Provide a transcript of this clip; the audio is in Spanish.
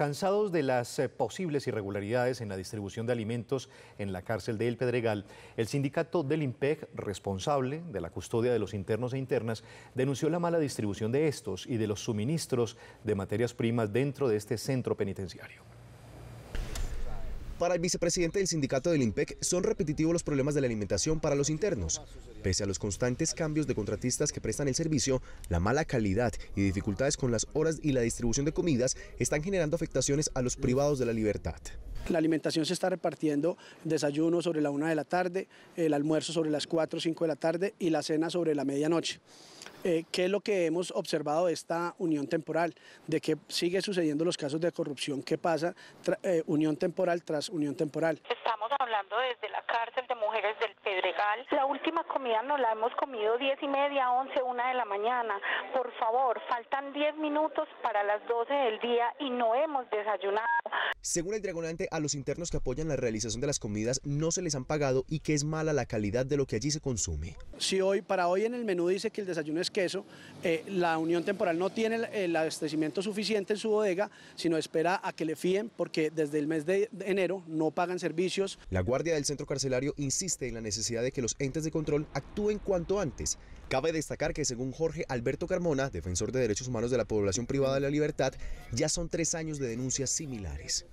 Cansados de las eh, posibles irregularidades en la distribución de alimentos en la cárcel de El Pedregal, el sindicato del IMPEC, responsable de la custodia de los internos e internas, denunció la mala distribución de estos y de los suministros de materias primas dentro de este centro penitenciario. Para el vicepresidente del sindicato del IMPEC son repetitivos los problemas de la alimentación para los internos. Pese a los constantes cambios de contratistas que prestan el servicio, la mala calidad y dificultades con las horas y la distribución de comidas están generando afectaciones a los privados de la libertad. La alimentación se está repartiendo, desayuno sobre la una de la tarde, el almuerzo sobre las 4 o 5 de la tarde y la cena sobre la medianoche. Eh, ¿Qué es lo que hemos observado de esta unión temporal? De que sigue sucediendo los casos de corrupción que pasa eh, unión temporal tras unión temporal. Estamos hablando desde la cárcel de mujeres del Pedregal. La última comida nos la hemos comido 10 y media, 11, 1 de la mañana. Por favor, faltan 10 minutos para las 12 del día y no hemos desayunado. Según el Dragonante, a los internos que apoyan la realización de las comidas no se les han pagado y que es mala la calidad de lo que allí se consume. Si hoy, para hoy en el menú dice que el desayuno es queso, eh, la unión temporal no tiene el, abastecimiento suficiente en su bodega, sino espera a que le fíen porque desde el mes de enero no pagan servicios. La guardia del centro carcelario insiste en la necesidad de que los entes de control actúen cuanto antes. Cabe destacar que según Jorge Alberto Carmona, defensor de derechos humanos de la población privada de la libertad, ya son tres años de denuncias similares.